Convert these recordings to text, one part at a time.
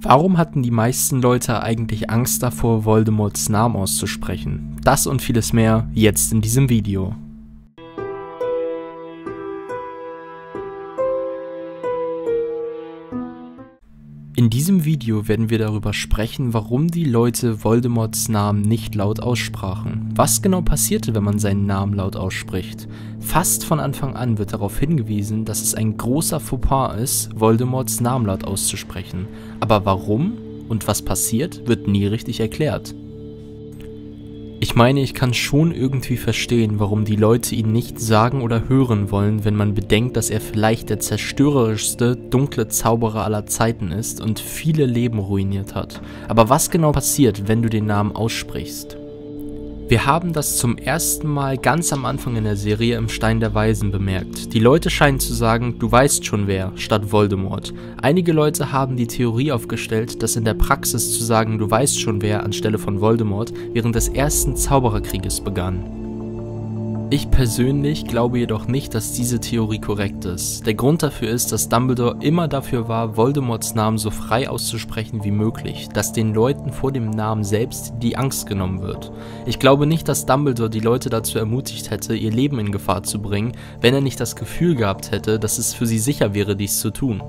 Warum hatten die meisten Leute eigentlich Angst davor, Voldemorts Namen auszusprechen? Das und vieles mehr jetzt in diesem Video. In diesem Video werden wir darüber sprechen, warum die Leute Voldemorts Namen nicht laut aussprachen. Was genau passierte, wenn man seinen Namen laut ausspricht? Fast von Anfang an wird darauf hingewiesen, dass es ein großer Fauxpas ist, Voldemorts Namen laut auszusprechen. Aber warum und was passiert, wird nie richtig erklärt. Ich meine, ich kann schon irgendwie verstehen, warum die Leute ihn nicht sagen oder hören wollen, wenn man bedenkt, dass er vielleicht der zerstörerischste, dunkle Zauberer aller Zeiten ist und viele Leben ruiniert hat. Aber was genau passiert, wenn du den Namen aussprichst? Wir haben das zum ersten Mal ganz am Anfang in der Serie im Stein der Weisen bemerkt. Die Leute scheinen zu sagen, du weißt schon wer, statt Voldemort. Einige Leute haben die Theorie aufgestellt, dass in der Praxis zu sagen, du weißt schon wer, anstelle von Voldemort, während des ersten Zaubererkrieges begann. Ich persönlich glaube jedoch nicht, dass diese Theorie korrekt ist. Der Grund dafür ist, dass Dumbledore immer dafür war, Voldemorts Namen so frei auszusprechen wie möglich, dass den Leuten vor dem Namen selbst die Angst genommen wird. Ich glaube nicht, dass Dumbledore die Leute dazu ermutigt hätte, ihr Leben in Gefahr zu bringen, wenn er nicht das Gefühl gehabt hätte, dass es für sie sicher wäre, dies zu tun.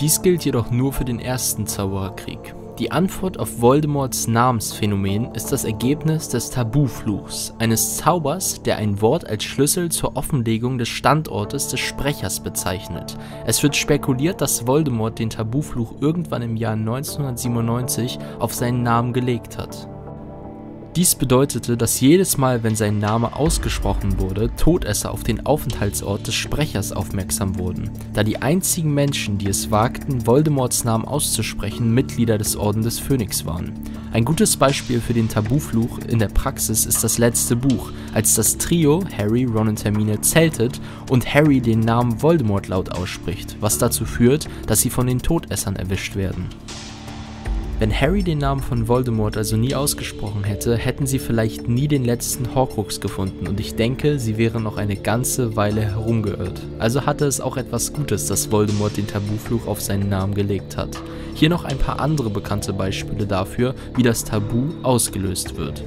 Dies gilt jedoch nur für den ersten Zaubererkrieg. Die Antwort auf Voldemorts Namensphänomen ist das Ergebnis des Tabufluchs, eines Zaubers, der ein Wort als Schlüssel zur Offenlegung des Standortes des Sprechers bezeichnet. Es wird spekuliert, dass Voldemort den Tabufluch irgendwann im Jahr 1997 auf seinen Namen gelegt hat. Dies bedeutete, dass jedes Mal, wenn sein Name ausgesprochen wurde, Todesser auf den Aufenthaltsort des Sprechers aufmerksam wurden, da die einzigen Menschen, die es wagten, Voldemorts Namen auszusprechen, Mitglieder des Orden des Phönix waren. Ein gutes Beispiel für den Tabufluch in der Praxis ist das letzte Buch, als das Trio, Harry, Ron und Hermine, zeltet und Harry den Namen Voldemort laut ausspricht, was dazu führt, dass sie von den Todessern erwischt werden. Wenn Harry den Namen von Voldemort also nie ausgesprochen hätte, hätten sie vielleicht nie den letzten Horcrux gefunden und ich denke, sie wären noch eine ganze Weile herumgeirrt. Also hatte es auch etwas Gutes, dass Voldemort den Tabufluch auf seinen Namen gelegt hat. Hier noch ein paar andere bekannte Beispiele dafür, wie das Tabu ausgelöst wird.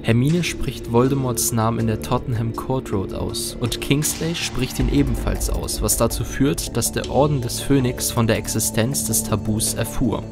Hermine spricht Voldemorts Namen in der Tottenham Court Road aus und Kingsley spricht ihn ebenfalls aus, was dazu führt, dass der Orden des Phönix von der Existenz des Tabus erfuhr.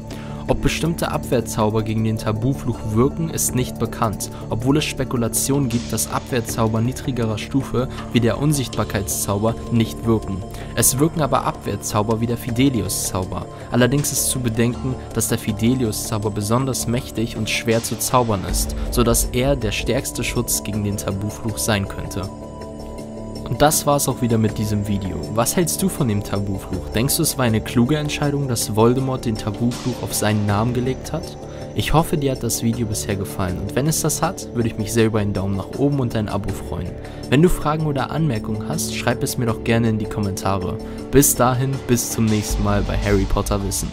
Ob bestimmte Abwehrzauber gegen den Tabufluch wirken, ist nicht bekannt, obwohl es Spekulationen gibt, dass Abwehrzauber niedrigerer Stufe wie der Unsichtbarkeitszauber nicht wirken. Es wirken aber Abwehrzauber wie der Fidelius-Zauber. Allerdings ist zu bedenken, dass der Fidelius-Zauber besonders mächtig und schwer zu zaubern ist, sodass er der stärkste Schutz gegen den Tabufluch sein könnte. Und das war's auch wieder mit diesem Video. Was hältst du von dem Tabufluch? Denkst du, es war eine kluge Entscheidung, dass Voldemort den Tabufluch auf seinen Namen gelegt hat? Ich hoffe, dir hat das Video bisher gefallen und wenn es das hat, würde ich mich sehr über einen Daumen nach oben und ein Abo freuen. Wenn du Fragen oder Anmerkungen hast, schreib es mir doch gerne in die Kommentare. Bis dahin, bis zum nächsten Mal bei Harry Potter Wissen.